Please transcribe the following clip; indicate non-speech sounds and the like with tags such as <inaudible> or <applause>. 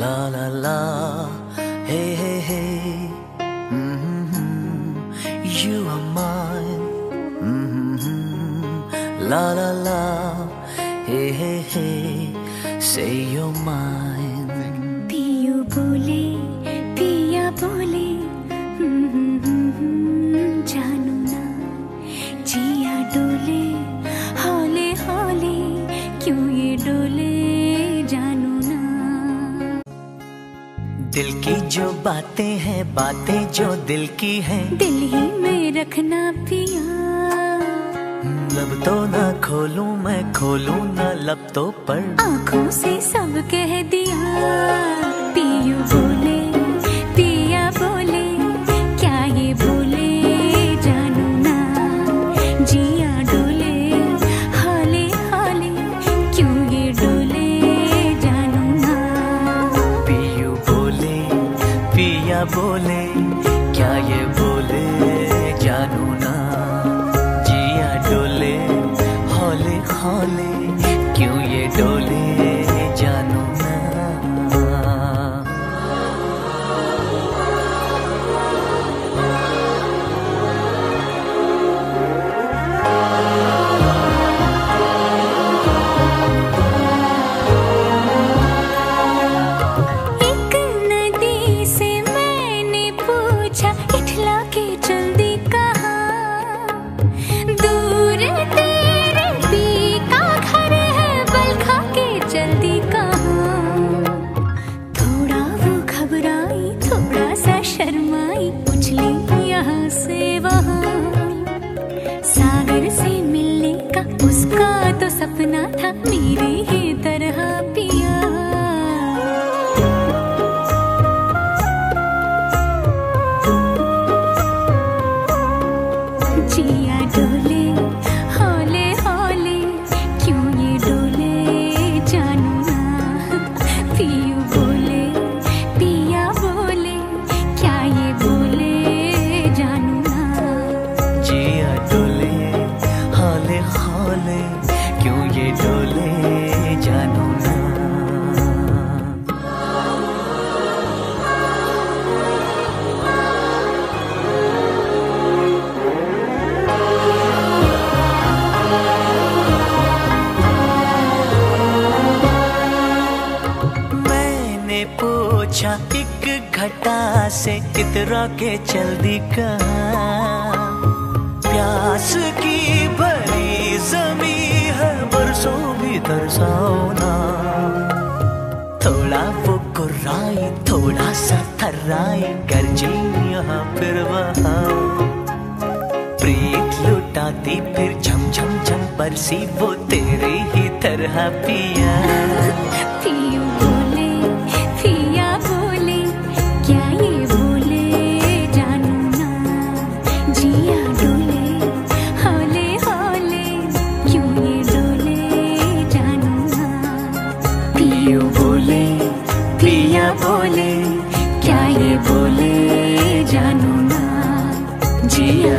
La la la, hey hey hey, mm -hmm, you are mine. Mm -hmm, la la la, hey hey hey, say you're mine. Piyo bole, piya bole, mm -hmm, hmm, janu na, jiya dole. जो बातें हैं बातें जो दिल की हैं। दिल ही में रखना पिया। लब तो ना खोलूं मैं खोलूं ना लब तो पर। आँखों से सब कह दिया पियो बोले बोले क्या ये बोले क्या ना था, मेरी ही तरह पिया। जिया डोले, हौले हौले, क्यों ये डोले जानू ना? पियू बोले, पिया बोले, क्या ये बोले जानू ना? जिया डोले, हौले हौले पूछा एक घटा से इतरा के चल दी कहा। प्यास की भरी जमी है, बरसों भी तरसाओ ना। थोड़ा वो कुर्राई थोड़ा सा थर्राई गरजे यहाँ फिर वहाँ। प्रीत लुटाती, फिर झम झम झम बरसी, वो तेरे ही तरह पिया। <laughs> पियू पियू बोले? प्रिया बोले क्या ये बोले? जानू ना जिया